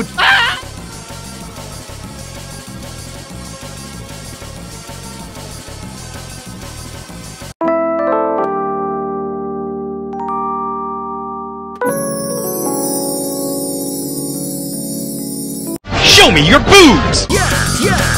Ah! Show me your boobs! Yeah, yeah!